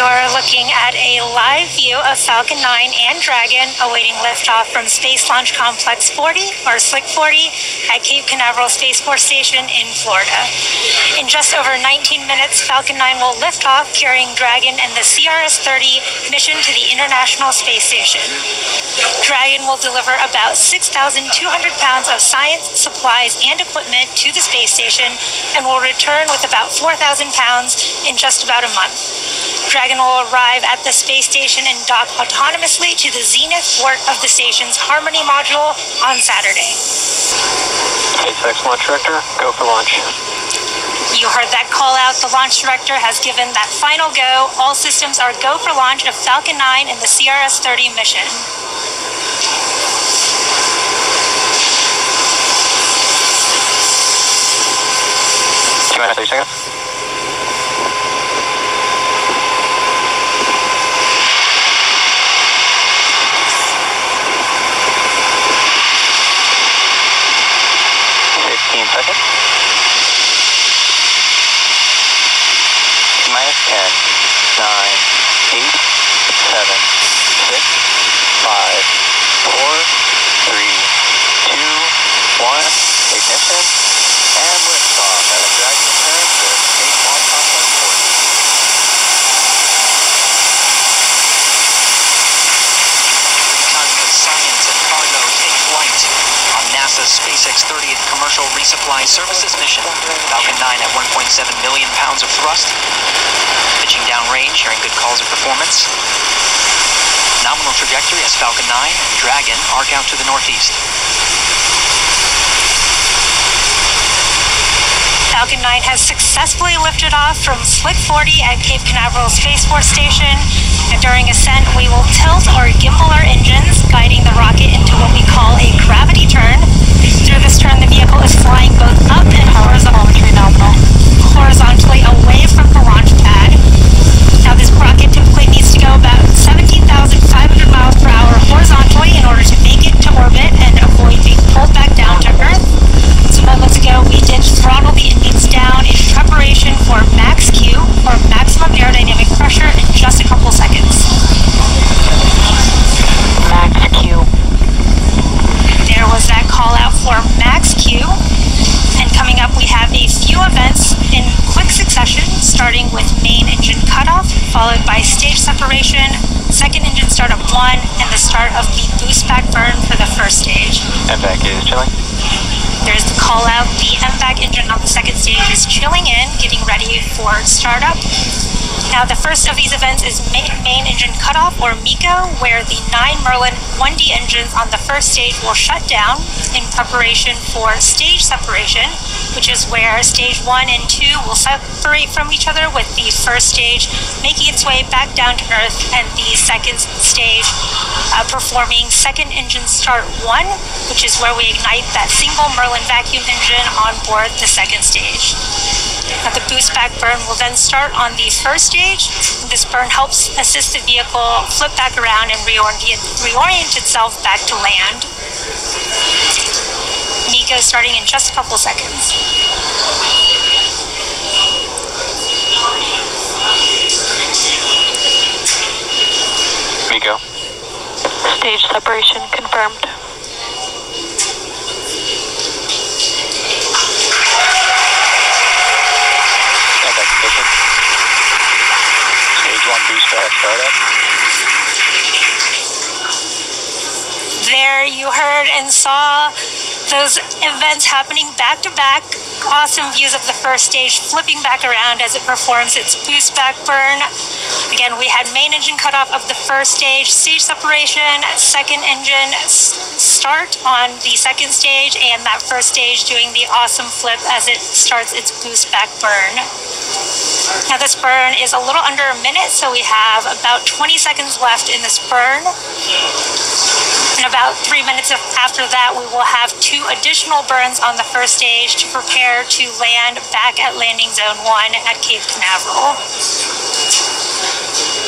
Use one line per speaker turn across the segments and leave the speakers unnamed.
You're looking at a live view of Falcon 9 and Dragon awaiting liftoff from Space Launch Complex 40 or Slick 40 at Cape Canaveral Space Force Station in Florida. In just over 19 minutes, Falcon 9 will lift off carrying Dragon and the CRS-30 mission to the International Space Station. Dragon will deliver about 6,200 pounds of science, supplies, and equipment to the space station and will return with about 4,000 pounds in just about a month. Dragon will arrive at the space station and dock autonomously to the zenith port of the station's Harmony module on Saturday.
SpaceX launch director, go for launch.
You heard that call out. The launch director has given that final go. All systems are go for launch of Falcon 9 and the CRS 30 mission.
Two minutes, 30 seconds. Fifteen seconds. Minus ten, nine, eight, seven, six, five, four, three, two, one. Ignition and liftoff as Dragon returns to Space Launch Complex 40.
Tons of science and cargo take flight on NASA's SpaceX 30th Commercial Resupply Services mission. Falcon 9 at 1.7 million pounds of thrust, pitching downrange, sharing good calls of performance. Nominal trajectory as Falcon 9 and Dragon arc out to the northeast.
Falcon 9 has successfully lifted off from Slick 40 at Cape Canaveral Space Force Station. And during ascent, we will tilt or gimbal our engines, guiding the rocket into what we call a gravity turn. Through this turn, the vehicle is flying both up and horizontally, horizontally away from the launch pad. Now, this rocket typically needs to go about 17,500 miles per hour horizontally in order to make it to orbit and avoid being pulled back down to Earth. So moments ago, we did throttle the engines down in preparation for max Q, or maximum aerodynamic pressure, in just a couple seconds.
Max Q.
There was that call out for max Q. And coming up, we have a few events in quick succession, starting with main engine cutoff, followed by stage separation, second engine startup one, and the start of the boost back burn for the first stage.
MVAC is chilling.
There's the call out. The MVAC engine on the second stage is chilling in, getting ready for startup. Now, the first of these events is main, engine cutoff, or MECO, where the nine Merlin 1D engines on the first stage will shut down in preparation for stage separation, which is where stage one and two will separate from each other, with the first stage making its way back down to Earth and the second stage uh, performing second engine start one, which is where we ignite that single Merlin vacuum engine on board the second stage. Now, the boost back burn will then start on the first stage. This burn helps assist the vehicle flip back around and reorient, reorient itself back to land. MECO starting in just a couple seconds.
MECO.
Stage separation confirmed.
MVAC ignition. Stage one startup.
There you heard and saw those events happening back to back. Awesome views of the first stage flipping back around as it performs its boost back burn. Again, we had main engine cutoff of the first stage, stage separation, second engine start on the second stage, and that first stage doing the awesome flip as it starts its boost back burn. Now, this burn is a little under a minute, so we have about 20 seconds left in this burn. In about three minutes after that, we will have two additional burns on the first stage to prepare to land back at landing zone one at Cape Canaveral.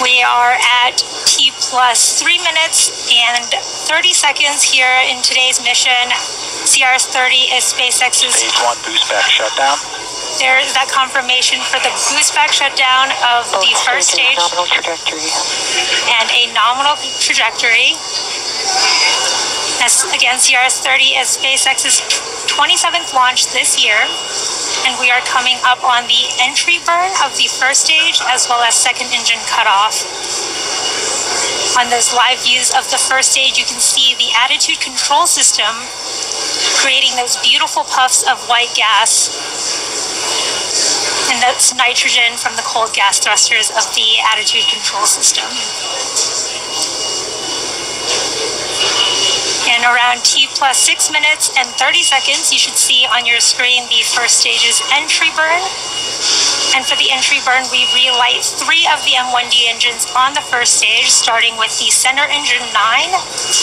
We are at T plus three minutes and 30 seconds here in today's mission. CRS 30 is SpaceX's
Stage one boost back shutdown.
There is that confirmation for the boost back shutdown of the first stage and a nominal trajectory. As again, CRS-30 is SpaceX's 27th launch this year, and we are coming up on the entry burn of the first stage as well as second engine cutoff. On those live views of the first stage, you can see the attitude control system creating those beautiful puffs of white gas. And that's nitrogen from the cold gas thrusters of the attitude control system. In around T plus 6 minutes and 30 seconds, you should see on your screen the first stage's entry burn. And for the entry burn, we relight three of the M1D engines on the first stage, starting with the center engine 9,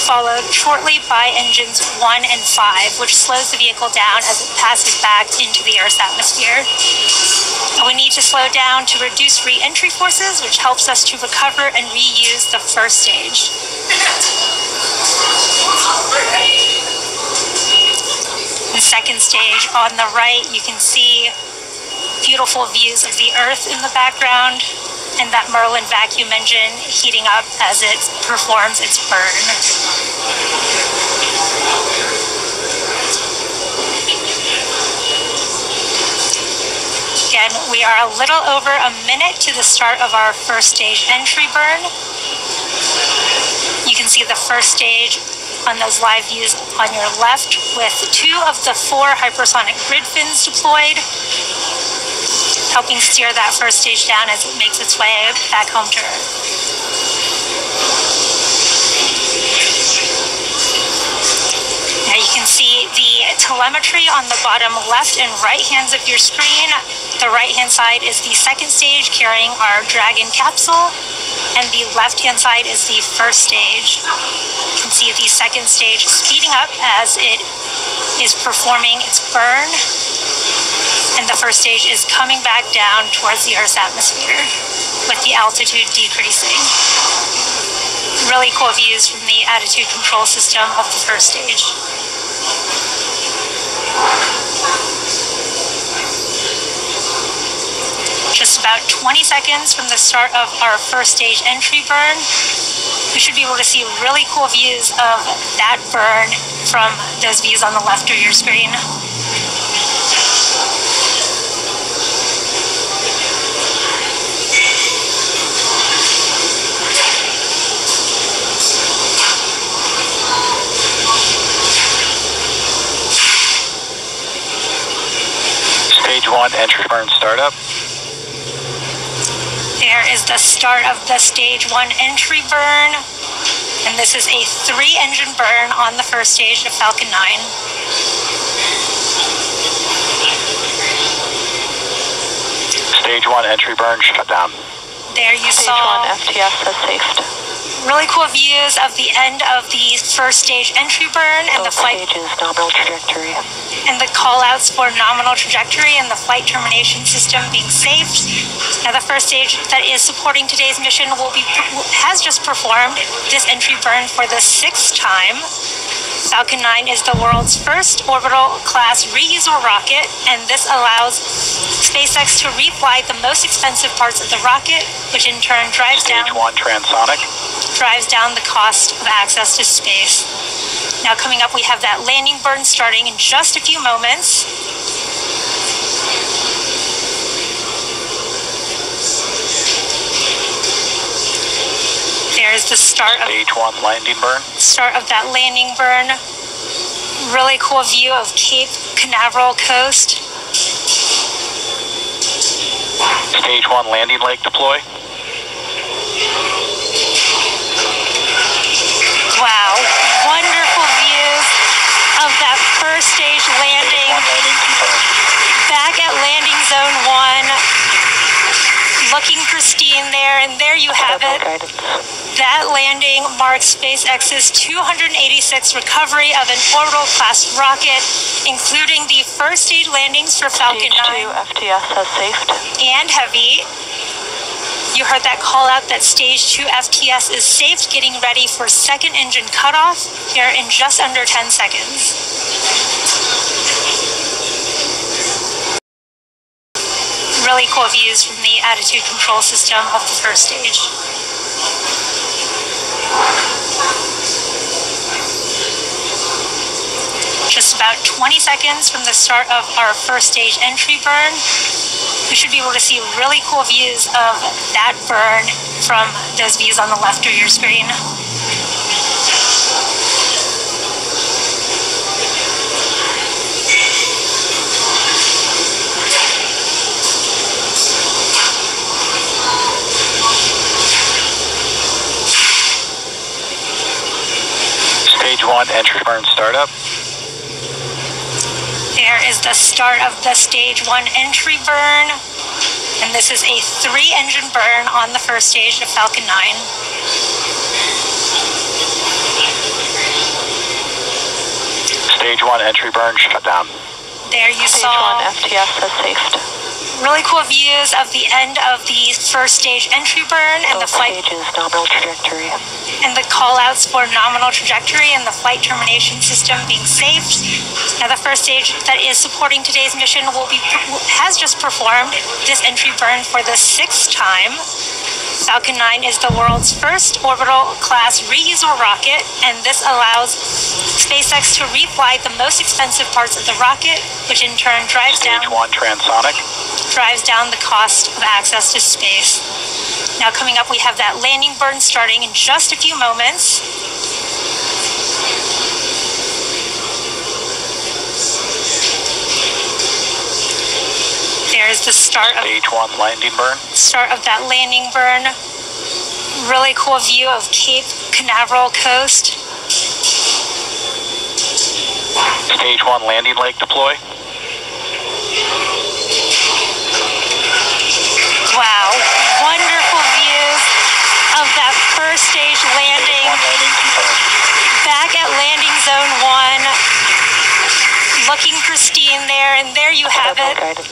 followed shortly by engines 1 and 5, which slows the vehicle down as it passes back into the Earth's atmosphere. We need to slow down to reduce re-entry forces, which helps us to recover and reuse the first stage. The second stage on the right, you can see beautiful views of the Earth in the background and that Merlin vacuum engine heating up as it performs its burn. Again, we are a little over a minute to the start of our first stage entry burn. You can see the first stage on those live views on your left with two of the four hypersonic grid fins deployed, helping steer that first stage down as it makes its way back home to Earth. Now you can see the telemetry on the bottom left and right hands of your screen. The right hand side is the second stage carrying our Dragon capsule, and the left hand side is the first stage. You can see the second stage speeding up as it is performing its burn, and the first stage is coming back down towards the Earth's atmosphere with the altitude decreasing. Really cool views from the attitude control system of the first stage. Just about 20 seconds from the start of our first stage entry burn, we should be able to see really cool views of that burn from those views on the left of your screen.
Stage one, entry burn startup.
There is the start of the stage one entry burn. And this is a three engine burn on the first stage of Falcon 9.
Stage one, entry burn shutdown.
There you
Stage
saw
1 FTS has safed.
really cool views of the end of the first stage entry burn and the flight
stages nominal trajectory.
and the call outs for nominal trajectory and the flight termination system being saved. Now, the first stage that is supporting today's mission will be has just performed this entry burn for the sixth time. Falcon 9 is the world's first orbital class reusable rocket, and this allows SpaceX to refly the most expensive parts of the rocket, which in turn drives
Stage
down
one, transonic.
drives down the cost of access to space. Now, coming up, we have that landing burn starting in just a few moments. There's the start of
Stage one, landing burn.
start of that landing burn. Really cool view of Cape Canaveral coast.
Stage one, landing leg deploy.
Wow, wonderful views of that first stage landing. Back at landing zone one, looking pristine there, and there you have it. That landing marks SpaceX's 286th recovery of an orbital class rocket, including the first stage landings for Falcon
Stage 2
9
FTS has safed.
and Heavy. You heard that call out that stage 2 FTS is safe, getting ready for second engine cutoff here in just under 10 seconds. Cool views from the attitude control system of the first stage. Just about 20 seconds from the start of our first stage entry burn, we should be able to see really cool views of that burn from those views on the left of your screen.
Stage one, entry burn startup.
There is the start of the stage one entry burn. And this is a three engine burn on the first stage of Falcon 9.
Stage one, entry burn shut down.
There you
Stage
saw
one FTS has safed.
really cool views of the end of the first stage entry burn and the
Both
flight
stages nominal trajectory.
And the call outs for nominal trajectory and the flight termination system being saved. Now the first stage that is supporting today's mission will be has just performed this entry burn for the sixth time. Falcon 9 is the world's first orbital class reusable rocket, and this allows SpaceX to refly the most expensive parts of the rocket, which in turn drives down
one, transonic.
drives down the cost of access to space. Now, coming up, we have that landing burn starting in just a few moments. There's the start of
Stage one, landing burn.
start of that landing burn. Really cool view of Cape Canaveral coast.
Stage one, landing leg deploy.
Wow, wonderful views of that first stage landing. Back at landing zone one, looking pristine there, and there you have it.